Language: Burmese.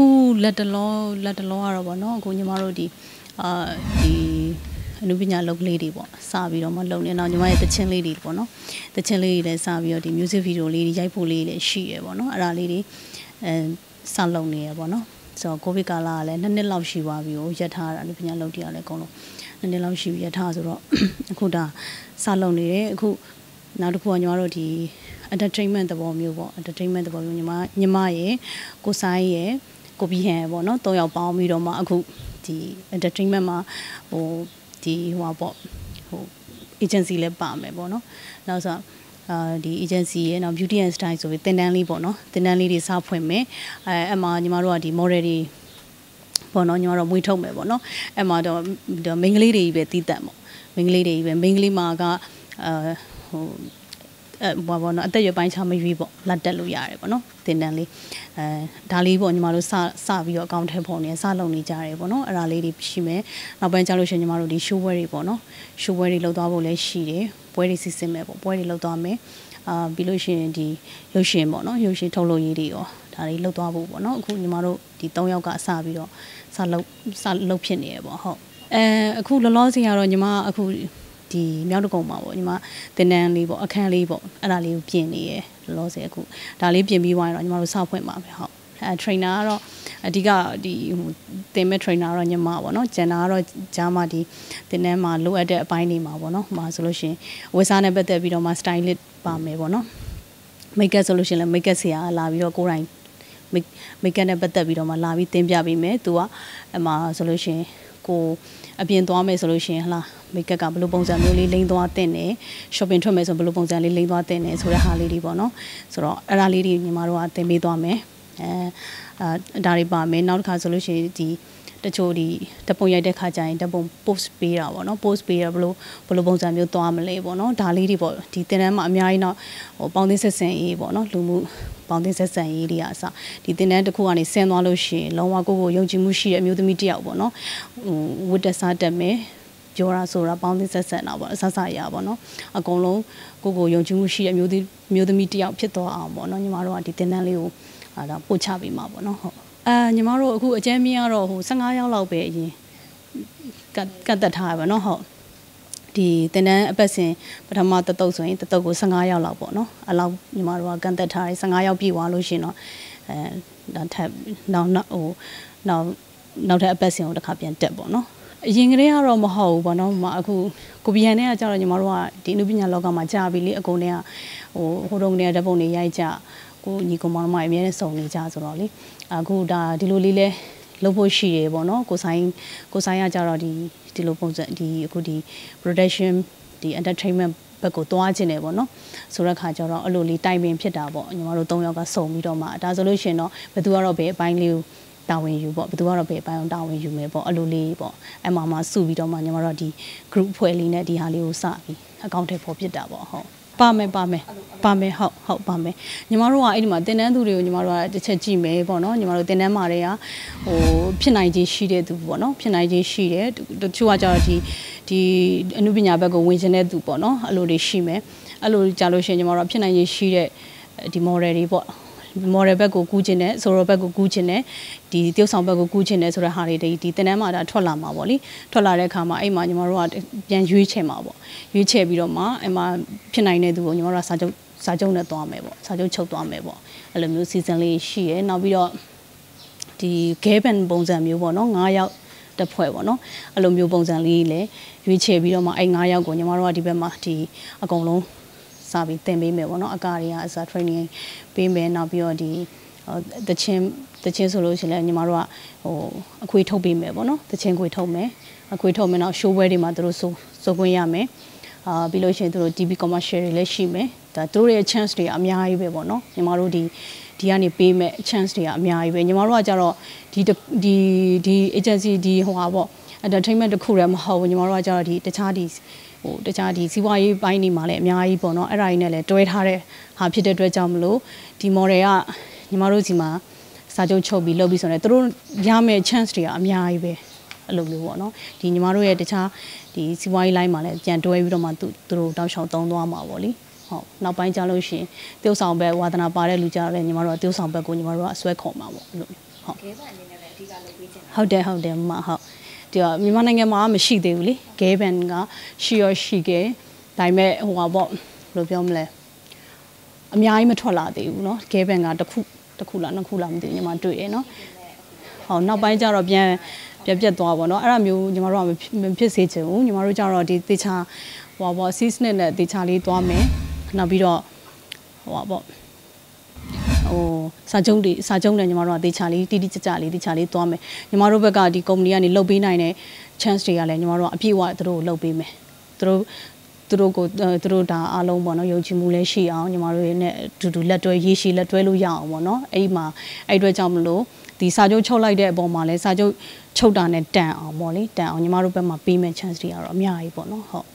အခုလက်တလောလက်တလောကတော့ဗောနော်အခုညီမတို့ဒီအာဒီအနုပညာလုပ်ကလေးတွေပေါ့စပြီးတော့မလုပ်နေတော့ညီမရဲ့တချင်းလေးတွေပေါ့နော်တချင်းလေးတွေလည်းစပြီးတော့ဒီ music video လေးတွေရိုက်ဖို့လေးတွေလည်းရှိရပေါ့နော်အဲ့ဒါလေးတွေအဲစလုပ်နေရပေါ့နော်ဆိုတော့ကိုဗစ်ကာလကလည်းနှစ်နှစ်လောက်ရှိသွားပြီကိုရက်ထားတာအနုပညာလုပ်တရားလည်းအကုန်လုံးနှစ်နှစ်လောက်ရှိပြီရက်ထားဆိုတော့အခုဒါစလုပ်နေတယ်အခုနောက်တစ်ခုကညီမတို့ဒီ entertainment သဘောမျိုးပေါ့ entertainment သဘောမျိုးညီမညီမရဲ့ကိုဆိုင်ရဲ့ ကိုဘီဟန်ပေါ့နော်၃ယောက်ပေါင်းပြီးတော့မှအခုဒီ entertainment မှာဟိုဒီဟိုပေါ့ဟို agency လည်းပါမယ်ပေါ့နော်နောက်ဆိုအာဒီ agency ရဲ့နောက် beauty and style ဆိုပြီးတင်တန်းလေးပေါ့နော်တင်တန်းလေးတွေစဖွင့်မယ်အဲအမှညီမတို့ကဒီ model တွေပေါ့နော်ညီမတို့မွေးထုတ်မယ်ပေါ့နော်အဲ့မှာတော့မိန်းကလေးတွေကြီးပဲတီးတတ်ပေါ့မိန်းကလေးတွေကြီးပဲမိန်းကလေးမှာကအာဟို အဲဘာပေါ့နော်အသက်ရွယ်ပိုင်းခြားမရွေးပေါ့လက်တက်လို့ရတယ်ပေါ့နော်တင်တန်းလေးအဲဒါလေးပေါ့ညီမတို့စစပြီးတော့အကောင့်ထဲပေါ်နေစလုပ်နေကြတယ်ပေါ့နော်အဲ့ဒါလေးတွေရှိမယ်နောက်ပိုင်းကျလို့ရှိရင်ညီမတို့ဒီ show ပွဲတွေပေါ့နော် show ပွဲတွေလုပ်သွားဖို့လည်းရှိတယ်ပွဲတွေစီစဉ်မယ်ပေါ့ပွဲတွေလုပ်သွားမယ်အာပြီးလို့ရှိရင်ဒီရုပ်ရှင်ပေါ့နော်ရုပ်ရှင်ထုတ်လုပ်ရေးတွေရောဒါတွေလုပ်သွားဖို့ပေါ့နော်အခုညီမတို့ဒီ၃ယောက်ကစပြီးတော့စလုပ်စလုပ်ဖြစ်နေရပေါ့ဟုတ်အဲအခုလောလောဆယ်ကတော့ညီမအခု ဒီမြောက်တကုံမှာပေါ့ညီမတင်တန်းလေးပေါ့အခန်းလေးပေါ့အဲ့ဒါလေးကိုပြင်နေရလောလောဆယ်အခုဒါလေးပြင်ပြီးသွားရင်တော့ညီမတို့စဖွင့်ပါမယ်ဟုတ်အဲ trainer ကတော့အဓိကဒီဟိုတင်မဲ့ trainer ကတော့ညီမပေါ့နော်ကျန်တာကတော့ဂျားမဒီတင်တန်းမှာလိုအပ်တဲ့အပိုင်းတွေမှာပေါ့နော်ဟိုမှာဆိုလို့ရှိရင်ဝက်စားနဲ့ပတ်သက်ပြီးတော့မှ stylist ပါမယ်ပေါ့နော် make up ဆိုလို့ရှိရင်လည်း make up ဆရာလာပြီးတော့ကိုယ်တိုင် make up နဲ့ပတ်သက်ပြီးတော့မှလာပြီးတင်ပြပေးမယ်သူကအမှဆိုလို့ရှိရင် ကိုအပြင်သွားမယ်ဆိုလို့ရှိရင်ဟလာမိတ်ကပ်ကဘယ်လိုပုံစံမျိုးလေးလိမ့်သွားတင်တယ် shopping ထွက်မယ်ဆိုဘယ်လိုပုံစံလေးလိမ့်သွားတင်တယ်ဆိုတဲ့ဟာလေးတွေပေါ့နော်ဆိုတော့အဲ့ဒါလေးတွေညီမတို့ကတင်ပေးသွားမယ်အဲအဲဒါတွေပါမယ်နောက်တစ်ခါဆိုလို့ရှိရင်ဒီ တချို့ဒီတပုံရိုက်တဲ့ခါကျရင်တပုံ post ပေးတာပေါ့နော် post ပေးရဘလို့ဘလို့ပုံစံမျိုးသွားမလဲပေါ့နော်ဒါလေးတွေပေါ့ဒီတင်တန်းမှာအများကြီးတော့ဟိုပေါင်းသိဆက်ဆံရေးပေါ့နော်လူမှုပေါင်းသိဆက်ဆံရေးတွေကအစဒီတင်တန်းတစ်ခုကနေဆင်းသွားလို့ရှိရင်လုံးဝကိုယ့်ကိုယုံကြည်မှုရှိတဲ့အမျိုးသမီးတစ်ယောက်ပေါ့နော်ဟိုဝတ်တစားတက်မယ်ပြောတာဆိုတာပေါင်းသိဆက်ဆံတာပေါ့အဆဆရပါတော့အကုန်လုံးကိုကိုယုံကြည်မှုရှိတဲ့မျိုးသမီးမျိုးသမီးတယောက်ဖြစ်သွားအောင်ပေါ့နော်ညီမတို့ကဒီတင်တန်းလေးကိုအဲဒါပို့ချပေးမှာပေါ့နော်ဟုတ် အာညီမတို့အခုအကျဉ်းမြင့်ကတော့ဟို15ရောက်လောက်ပဲအရင်ကတ်တက်ထားရပါတော့ဟုတ်ဒီတင်တန်းအပတ်စဉ်ပထမတတုပ်ဆိုရင်တတုပ်ကို15ရောက်လောက်ပေါ့နော်အလောက်ညီမတို့ကကန်တက်ထားတယ်15ရောက်ပြည့်သွားလို့ရှင်တော့အဲဒါထပ်နောက်နောက်ဟိုနောက်နောက်ထပ်အပတ်စဉ်ကိုတစ်ခါပြန်တက်ပေါ့နော်အရင်ကတည်းကတော့မဟုတ်ဘူးပေါ့နော်မအခုကိုဘီယန်နဲ့ကကြတော့ညီမတို့ကဒီအနုပညာလောကမှာကြာပြီလေအကုန်တည်းကဟိုဟိုတုန်းကတည်းကဓာတ်ပုံတွေရိုက်ကြ ကိုညီကောင်မောင်မအများနဲ့စုံနေကြဆိုတော့လေအခုဒါဒီလိုလေးလဲလုပ်ဖို့ရှိရေပေါ့နော်ကိုဆိုင်ကိုဆိုင်ကကြတော့ဒီဒီလိုပုံစံဒီအခုဒီ production ဒီ entertainment ဘက်ကိုသွားခြင်းတယ်ပေါ့နော်ဆိုတဲ့ခါကျတော့အဲ့လိုလေးတိုင်ပင်ဖြစ်တာပေါ့ညီမတို့၃ယောက်ကစုံပြီးတော့မှဒါဆိုလို့ရှိရင်တော့ဘယ်သူကတော့ဘယ်အပိုင်းလေးကိုတာဝန်ယူပေါ့ဘယ်သူကတော့ဘယ်အပိုင်းအောင်တာဝန်ယူမယ်ပေါ့အဲ့လိုလေးပေါ့အဲ့မှာမှစုပြီးတော့မှညီမတို့ဒီ group ဖွဲ့လေးနဲ့ဒီဟာလေးကိုစပြီးအကောင့်ထဲပေါ်ပြစ်တာပေါ့ဟုတ် ပါမယ်ပါမယ်ပါမယ်ဟုတ်ဟုတ်ပါမယ်ညီမတို့ကအဲ့ဒီမှာတင်တန်းသူတွေကိုညီမတို့ကတစ်ချက်ကြည့်မယ်ပေါ့နော်ညီမတို့တင်တန်းမာတွေကဟိုဖြစ်နိုင်ခြင်းရှိတဲ့သူပေါ့နော်ဖြစ်နိုင်ခြင်းရှိတယ်တချို့ကကြတော့ဒီဒီအနုပညာဘက်ကိုဝင်ခြင်းတဲ့သူပေါ့နော်အဲ့လိုတွေရှိမယ်အဲ့လိုကြာလို့ရှိရင်ညီမတို့ဖြစ်နိုင်ခြင်းရှိတဲ့ဒီ model တွေပေါ့ model ဘက်ကိုကူးခြင်းနဲ့ဆိုတော့ဘက်ကိုကူးခြင်းနဲ့ဒီတယောက်ဆောင်ဘက်ကိုကူးခြင်းနဲ့ဆိုတဲ့ဟာတွေဒီတင်တန်းမှာဒါထွက်လာမှာပေါ့လေထွက်လာတဲ့အခါမှာအဲ့မှာညီမတို့ကပြန်ရွေးချယ်မှာပေါ့ရွေးချယ်ပြီးတော့မှအဲ့မှာဖြစ်နိုင်တဲ့သူကိုညီမတို့ကစာချုပ်စာချုပ်နဲ့သွားမယ်ပေါ့စာချုပ်ချုပ်သွားမယ်ပေါ့အဲ့လိုမျိုး season လေးရှိရယ်နောက်ပြီးတော့ဒီ gay band ပုံစံမျိုးပေါ့နော်9ယောက်တစ်ဖွဲ့ပေါ့နော်အဲ့လိုမျိုးပုံစံလေးလည်းရွေးချယ်ပြီးတော့မှအဲ့9ယောက်ကိုညီမတို့ကဒီဘက်မှာဒီအကုန်လုံး စပြီးသင်ပေးမယ်ပေါ့နော်အကာတွေကအစား training ပေးမယ်နောက်ပြီးတော့ဒီတချင်းတချင်းဆိုလို့ရှိရင်လည်းညီမတို့ကဟိုအခွေထုတ်ပေးမယ်ပေါ့နော်တချင်းခွေထုတ်မယ်အခွေထုတ်မယ်နောက် show ပွဲတွေမှာသူတို့စိုးစိုးခွင့်ရမယ်အာပြီးလို့ရှိရင်သူတို့ TV commercial တွေလည်းရှိမယ်ဒါသူတို့ရဲ့ chance တွေအများကြီးပဲပေါ့နော်ညီမတို့ဒီဒီကနေပေးမဲ့ chance တွေကအများကြီးပဲညီမတို့ကကြတော့ဒီဒီဒီ agency ဒီဟိုဟာပေါ့ entertainment တခုတည်းမဟုတ်ဘူးညီမတို့ကကြတော့ဒီတခြားဒီ ဟိုတခြားဒီစီးပွားရေးပိုင်းတွေမှာလည်းအများကြီးပေါ့နော်အဲ့ဒါကြီးနဲ့လည်းတွဲထားတဲ့ဟာဖြစ်တဲ့အတွက်ကြောင့်မလို့ဒီ model ကညီမတို့စီမှာစာချုပ်ချုပ်ပြီးလုပ်ပြီးဆိုတော့သူတို့ရမယ့် chance တွေကအများကြီးပဲအဲ့လိုမျိုးပေါ့နော်ဒီညီမတို့ရဲ့တခြားဒီစီးပွားရေး line မှာလည်းပြန်တွဲပြီးတော့မှသူတို့တောက်လျှောက်သုံးသွားမှာပေါ့လေဟုတ်နောက်ပိုင်းကျလို့ရှိရင်တယောက်ဆောင်ဘက်ဝါသနာပါတဲ့လူကြတော့လည်းညီမတို့ကတယောက်ဆောင်ဘက်ကိုညီမတို့ကဆွဲခေါ်မှာပေါ့အဲ့လိုဟုတ်ဟုတ်ခဲဘန်အနေနဲ့လည်းအဓိကလုပ်ပေးခြင်းဟုတ်တယ်ဟုတ်တယ်မမဟုတ် ဒီတော့မြန်မာနိုင်ငံမှာမရှိသေးဘူးလေဂဲဘန်ကရှိရရှိခဲ့ဒါပေမဲ့ဟိုပါပေါ့ဘယ်လိုပြောမလဲအများကြီးမထွက်လာသေးဘူးเนาะဂဲဘန်ကတစ်ခုတစ်ခုလားနှစ်ခုလားမသိဘူးညီမတွေ့တယ်เนาะဟောနောက်ပိုင်းကျတော့ပြန်ပြက်ပြက်သွားပါတော့အဲ့ဒါမျိုးညီမတို့ကမဖြစ်မဖြစ်စေချင်ဘူးညီမတို့ကျတော့ဒီတေချာဟိုပါပေါ့ season နဲ့တေချာလေးသွားမယ်နောက်ပြီးတော့ဟိုပါပေါ့ ဟိုစာချုပ်တွေစာချုပ်နဲ့ညီမတို့ကတေချာလေးတိတိကျကျလေးတေချာလေးသွားမယ်ညီမတို့ဘက်ကဒီကုမ္ပဏီကနေလုပ်ပေးနိုင်တဲ့ chance တွေကလည်းညီမတို့ကအပြည့်အဝသူတို့ကိုလုပ်ပေးမယ်သူတို့သူတို့ကိုအဲသူတို့ဒါအားလုံးပေါ့နော်ယုံကြည်မှုလည်းရှိအောင်ညီမတို့ရဲ့နဲ့အတူတူလက်တွဲရေးရှိလက်တွဲလို့ရအောင်ပေါ့နော်အဲ့ဒီမှာအဲ့အတွက်ကြောင့်မလို့ဒီစာချုပ်ချုပ်လိုက်တဲ့အပေါ်မှာလည်းစာချုပ်ချုပ်တာနဲ့တန်အောင်ပေါ့လေတန်အောင်ညီမတို့ဘက်မှာပေးမဲ့ chance တွေကတော့အများကြီးပေါ့နော်ဟုတ်